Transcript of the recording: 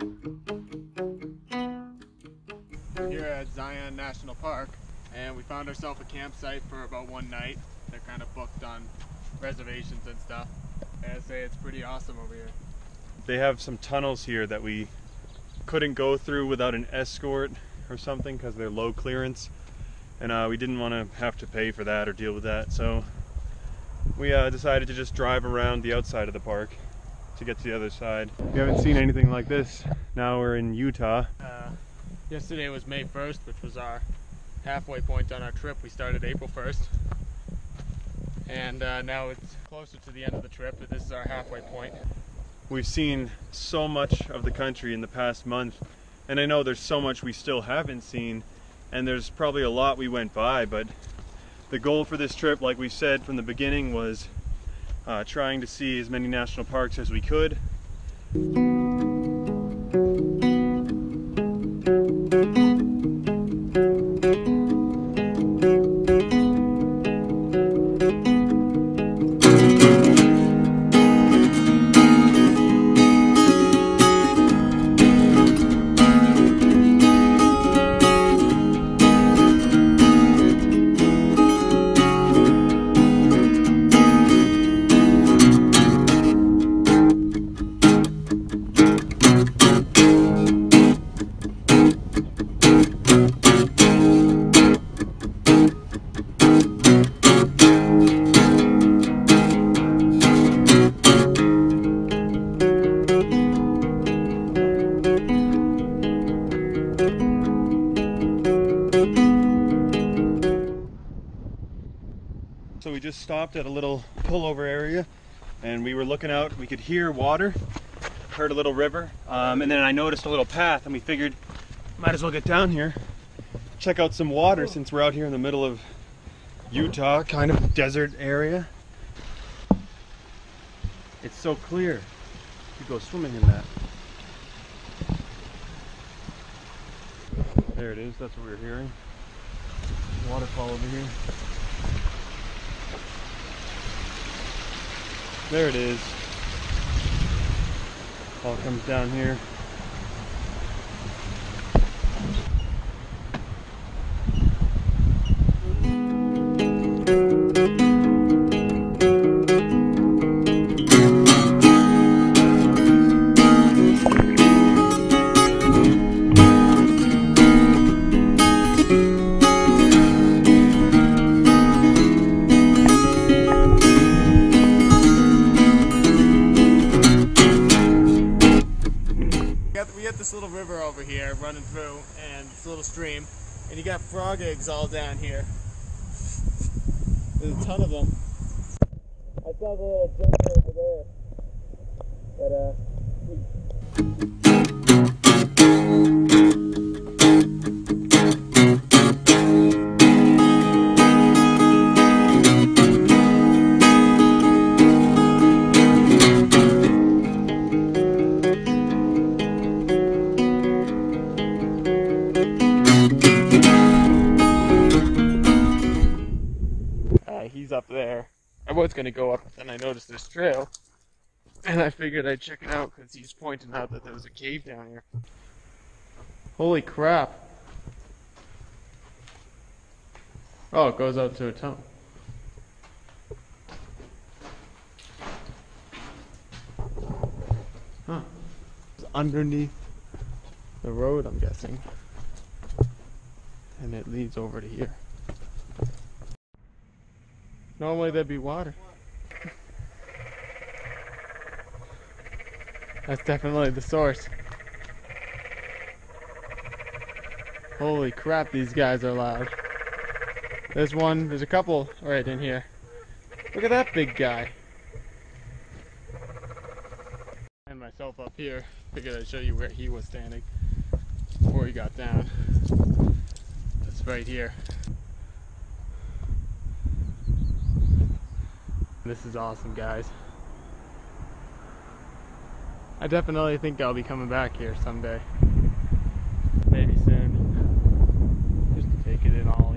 We're here at Zion National Park and we found ourselves a campsite for about one night. They're kind of booked on reservations and stuff. And I say it's pretty awesome over here. They have some tunnels here that we couldn't go through without an escort or something because they're low clearance and uh, we didn't want to have to pay for that or deal with that so we uh, decided to just drive around the outside of the park to get to the other side. We haven't seen anything like this. Now we're in Utah. Uh, yesterday was May 1st, which was our halfway point on our trip. We started April 1st. And uh, now it's closer to the end of the trip, but this is our halfway point. We've seen so much of the country in the past month, and I know there's so much we still haven't seen, and there's probably a lot we went by, but the goal for this trip, like we said from the beginning, was uh, trying to see as many national parks as we could. Just stopped at a little pullover area and we were looking out, we could hear water, heard a little river, um, and then I noticed a little path and we figured might as well get down here, check out some water since we're out here in the middle of Utah, kind of desert area. It's so clear. You go swimming in that. There it is, that's what we were hearing. Waterfall over here. There it is. All comes down here. This little river over here running through and this little stream and you got frog eggs all down here. There's a ton of them. I saw the little jumper over there. But uh He's up there. I was gonna go up, but then I noticed this trail, and I figured I'd check it out because he's pointing out that there was a cave down here. Holy crap! Oh, it goes out to a tunnel. Huh? It's underneath the road, I'm guessing, and it leads over to here. Normally there'd be water. That's definitely the source. Holy crap, these guys are loud. There's one, there's a couple right in here. Look at that big guy. And myself up here. Figured I'd show you where he was standing before he got down. That's right here. This is awesome, guys. I definitely think I'll be coming back here someday. Maybe soon. Just to take it in all.